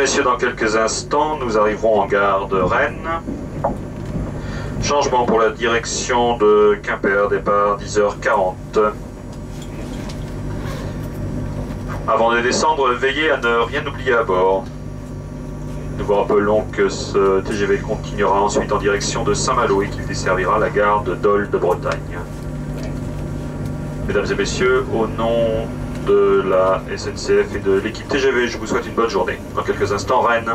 messieurs, dans quelques instants, nous arriverons en gare de Rennes. Changement pour la direction de Quimper, départ 10h40. Avant de descendre, veillez à ne rien oublier à bord. Nous vous rappelons que ce TGV continuera ensuite en direction de Saint-Malo et qu'il desservira la gare de Dole de Bretagne. Mesdames et messieurs, au nom de la SNCF et de l'équipe TGV, je vous souhaite une bonne journée. Dans quelques instants, Rennes.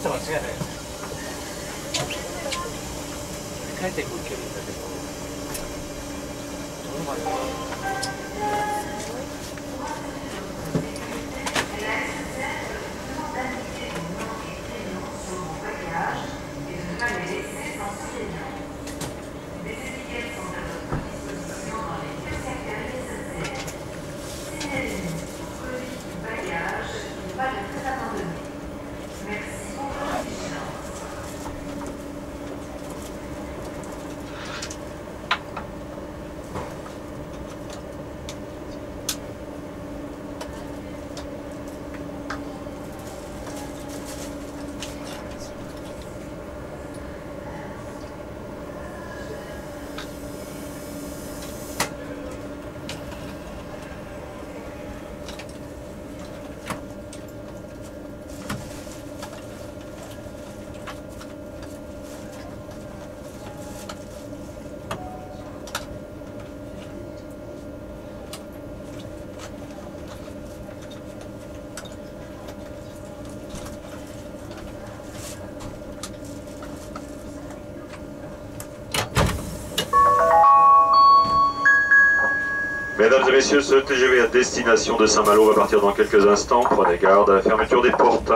つは間違いない帰ってくる距離だけど。どうなん Mesdames et messieurs, ce TGV à destination de Saint-Malo va partir dans quelques instants. Prenez garde à la fermeture des portes.